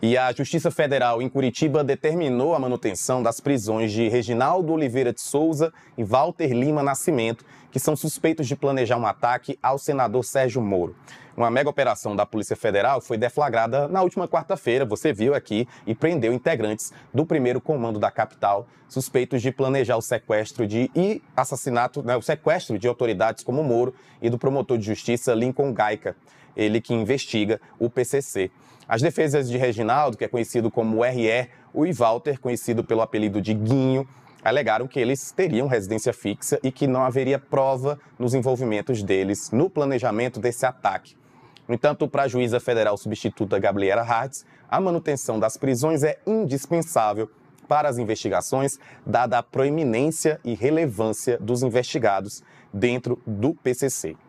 E a Justiça Federal em Curitiba determinou a manutenção das prisões de Reginaldo Oliveira de Souza e Walter Lima Nascimento, que são suspeitos de planejar um ataque ao senador Sérgio Moro. Uma mega operação da Polícia Federal foi deflagrada na última quarta-feira, você viu aqui, e prendeu integrantes do primeiro comando da capital, suspeitos de planejar o sequestro de e assassinato, né, o sequestro de autoridades como Moro e do promotor de justiça Lincoln Gaica, ele que investiga o PCC. As defesas de Reginaldo, que é conhecido como RE, o Walter, conhecido pelo apelido de Guinho, alegaram que eles teriam residência fixa e que não haveria prova nos envolvimentos deles no planejamento desse ataque. No entanto, para a juíza federal substituta Gabriela Hartz, a manutenção das prisões é indispensável para as investigações, dada a proeminência e relevância dos investigados dentro do PCC.